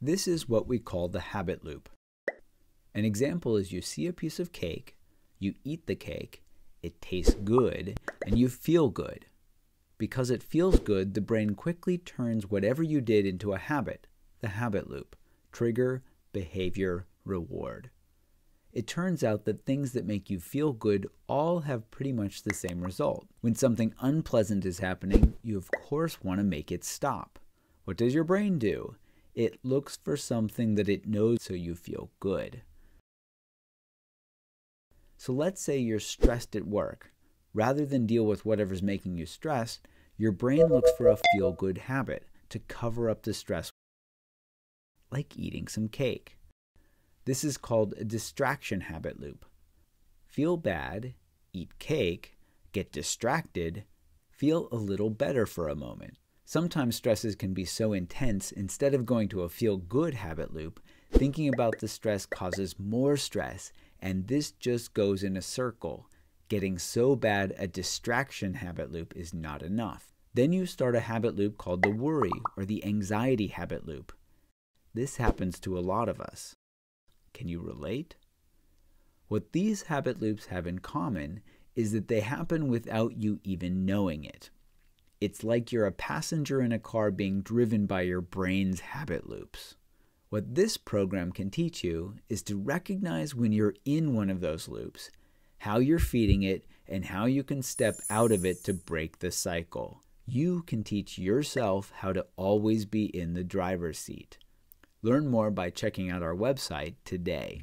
This is what we call the habit loop. An example is you see a piece of cake, you eat the cake, it tastes good, and you feel good. Because it feels good, the brain quickly turns whatever you did into a habit, the habit loop trigger, behavior, reward. It turns out that things that make you feel good all have pretty much the same result. When something unpleasant is happening, you of course want to make it stop. What does your brain do? It looks for something that it knows so you feel good. So let's say you're stressed at work. Rather than deal with whatever's making you stressed, your brain looks for a feel good habit to cover up the stress, like eating some cake. This is called a distraction habit loop. Feel bad, eat cake, get distracted, feel a little better for a moment. Sometimes stresses can be so intense, instead of going to a feel good habit loop, thinking about the stress causes more stress, and this just goes in a circle Getting so bad a distraction habit loop is not enough. Then you start a habit loop called the worry or the anxiety habit loop. This happens to a lot of us. Can you relate? What these habit loops have in common is that they happen without you even knowing it. It's like you're a passenger in a car being driven by your brain's habit loops. What this program can teach you is to recognize when you're in one of those loops how you're feeding it, and how you can step out of it to break the cycle. You can teach yourself how to always be in the driver's seat. Learn more by checking out our website today.